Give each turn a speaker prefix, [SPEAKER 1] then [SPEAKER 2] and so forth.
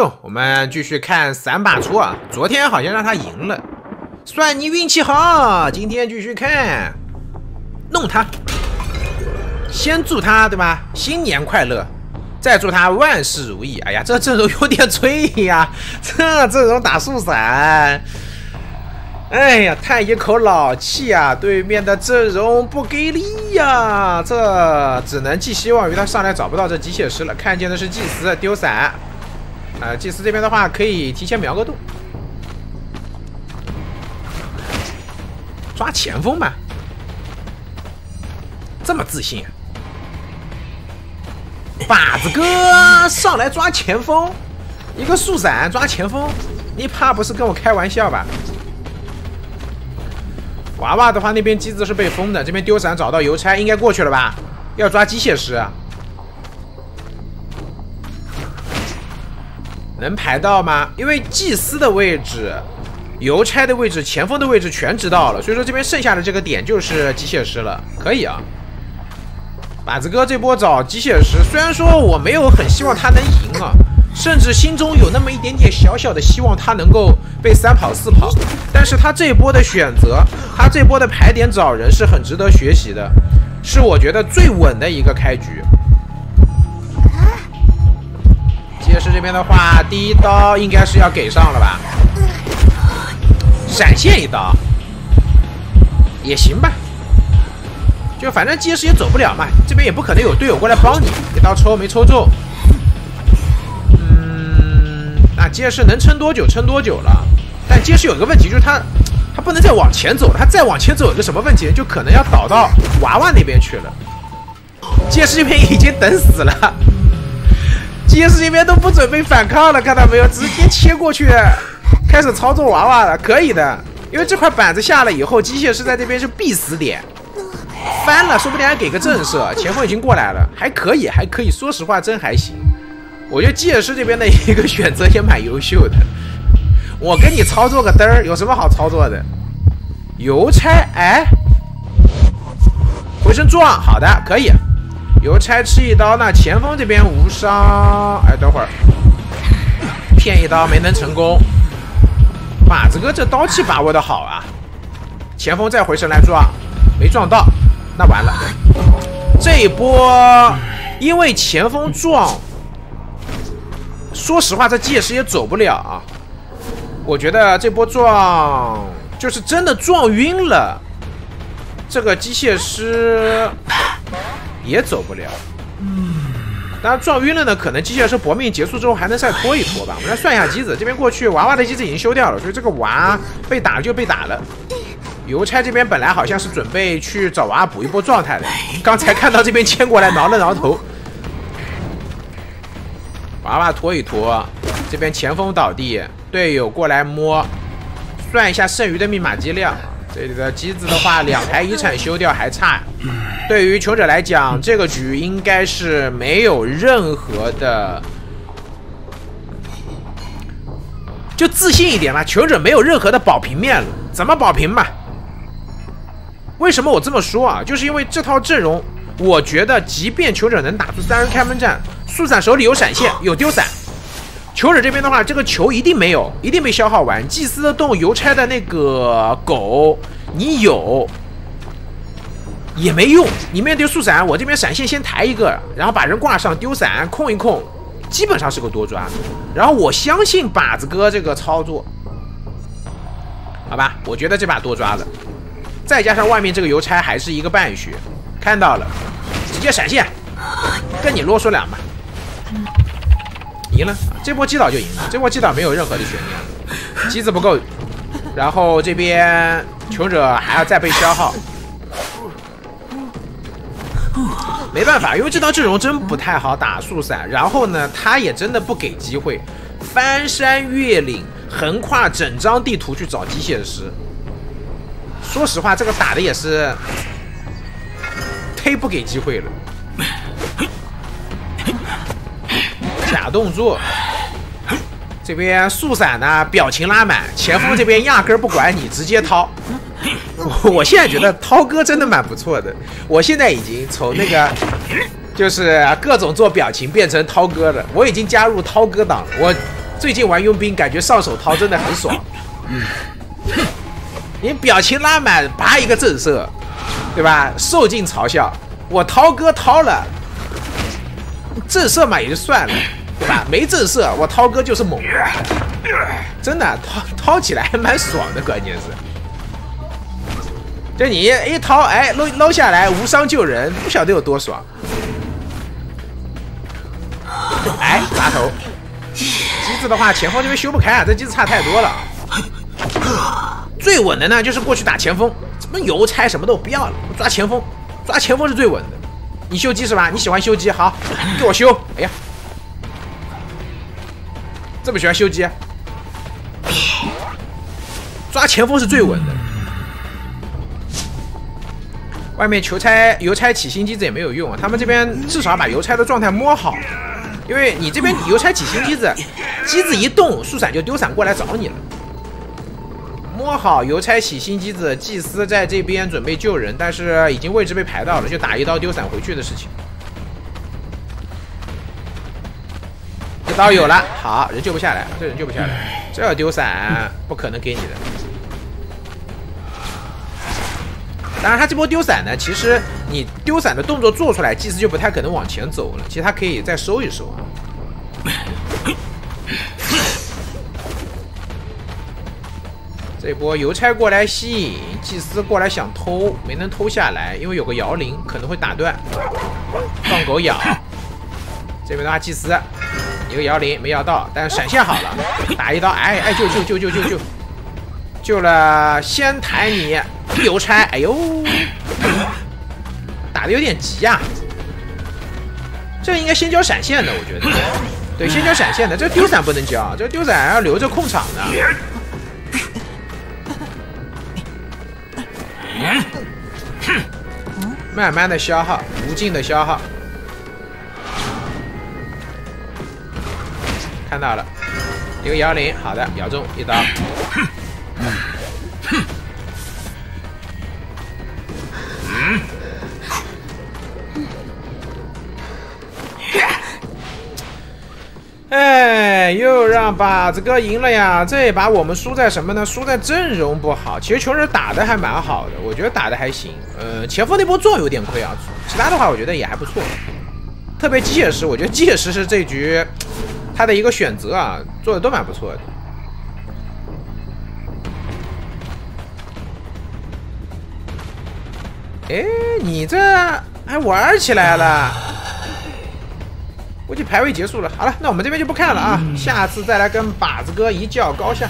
[SPEAKER 1] 哟，我们继续看三把出啊！昨天好像让他赢了，算你运气好。今天继续看，弄他，先祝他对吧？新年快乐，再祝他万事如意。哎呀，这阵容 有点脆呀，这阵容打速闪。哎呀，叹一口老气啊！对面的阵容不给力呀，这只能寄希望于他上来找不到这机械师了。看见的是祭司丢伞，呃，祭司这边的话可以提前瞄个洞，抓前锋吧，这么自信啊！靶子哥上来抓前锋，一个速闪抓前锋，你怕不是跟我开玩笑吧？娃娃的话，那边机子是被封的。这边丢伞找到邮差，应该过去了吧？要抓机械师，能排到吗？因为祭司的位置、邮差的位置、前锋的位置全知道了，所以说这边剩下的这个点就是机械师了。可以啊，板子哥这波找机械师，虽然说我没有很希望他能赢啊。甚至心中有那么一点点小小的希望，他能够被三跑四跑。但是他这波的选择，他这波的排点找人是很值得学习的，是我觉得最稳的一个开局。街市这边的话，第一刀应该是要给上了吧？闪现一刀也行吧，就反正街市也走不了嘛，这边也不可能有队友过来帮你，一刀抽没抽中。嗯那街市能撑多久？撑多久了？但街市有一个问题，就是他，他不能再往前走了。他再往前走有个什么问题？就可能要倒到娃娃那边去了。街市这边已经等死了，机械师这边都不准备反抗了，看到没有？直接切过去，开始操作娃娃了。可以的，因为这块板子下了以后，机械师在这边是必死点，翻了，说不定还给个震慑。前锋已经过来了，还可以，还可以。说实话，真还行。我觉得机械师这边的一个选择也蛮优秀的。我给你操作个灯儿，有什么好操作的？邮差，哎，回身撞，好的，可以。邮差吃一刀，那前锋这边无伤。哎，等会儿，骗一刀没能成功。马子哥这刀气把握的好啊！前锋再回身来撞，没撞到，那完了。这一波因为前锋撞。说实话，这机械师也走不了啊！我觉得这波撞就是真的撞晕了，这个机械师也走不了。嗯当然撞晕了呢，可能机械师搏命结束之后还能再拖一拖吧。我们来算一下机子，这边过去娃娃的机子已经修掉了，所以这个娃被打了就被打了。邮差这边本来好像是准备去找娃补一波状态的，刚才看到这边牵过来挠了挠头。娃娃拖一拖，这边前锋倒地，队友过来摸，算一下剩余的密码机量。这里的机子的话，两台遗产修掉还差。对于求者来讲，这个局应该是没有任何的，就自信一点吧。求者没有任何的保平面了，怎么保平嘛？为什么我这么说啊？就是因为这套阵容。我觉得，即便求者能打出三人开门战，速闪手里有闪现，有丢伞。求者这边的话，这个球一定没有，一定被消耗完。祭司的洞，邮差的那个狗，你有也没用。你面对速闪，我这边闪现先抬一个，然后把人挂上，丢伞控一控，基本上是个多抓。然后我相信靶子哥这个操作，好吧，我觉得这把多抓了。再加上外面这个邮差还是一个半血，看到了。直接闪现，跟你啰嗦两把，赢了，这波击倒就赢了，这波击倒没有任何的悬念，机子不够，然后这边求者还要再被消耗，没办法，因为这套阵容真不太好打速散，然后呢，他也真的不给机会，翻山越岭，横跨整张地图去找机械师，说实话，这个打的也是。忒不给机会了，假动作，这边速闪呢，表情拉满，前锋这边压根不管你，直接掏。我现在觉得涛哥真的蛮不错的，我现在已经从那个就是各种做表情变成涛哥了，我已经加入涛哥党了。我最近玩佣兵，感觉上手掏真的很爽。嗯你表情拉满，拔一个震慑，对吧？受尽嘲笑，我涛哥掏了，震慑嘛也就算了，对吧？没震慑，我涛哥就是猛，真的掏掏起来还蛮爽的，关键是，就你一掏，哎，捞捞下来无伤救人，不晓得有多爽。哎，砸头！机子的话，前锋这边修不开啊，这机子差太多了。最稳的呢，就是过去打前锋，什么邮差什么都不要了，抓前锋，抓前锋是最稳的。你修机是吧？你喜欢修机，好，给我修。哎呀，这么喜欢修机？抓前锋是最稳的。外面邮差邮差起新机子也没有用啊，他们这边至少把邮差的状态摸好。因为你这边邮差起新机子，机子一动，速闪就丢伞过来找你了。摸好邮差起新机子，祭司在这边准备救人，但是已经位置被排到了，就打一刀丢伞回去的事情。刀有了，好人救不下来，这人救不下来，这要丢伞不可能给你的。当然，他这波丢伞呢，其实你丢伞的动作做出来，祭司就不太可能往前走了。其实他可以再收一收啊。这波邮差过来吸引，祭司过来想偷，没能偷下来，因为有个摇铃可能会打断。放狗咬。这边的话，祭司一个摇铃没摇到，但闪现好了，打一刀，哎哎，救救救救救救，救了先抬你。邮差，哎呦，打的有点急呀！这应该先交闪现的，我觉得。对，先交闪现的，这丢伞不能交，这丢伞要留着控场的。慢慢的消耗，无尽的消耗。看到了，一个摇铃，好的，咬中一刀。哎，又让把子哥赢了呀！这一把我们输在什么呢？输在阵容不好。其实穷人打的还蛮好的，我觉得打的还行。呃，前锋那波撞有点亏啊，其他的话我觉得也还不错。特别机械师，我觉得机械师是这局他的一个选择啊，做的都蛮不错的。哎，你这还玩起来了？估计排位结束了。好了，那我们这边就不看了啊，下次再来跟靶子哥一较高下。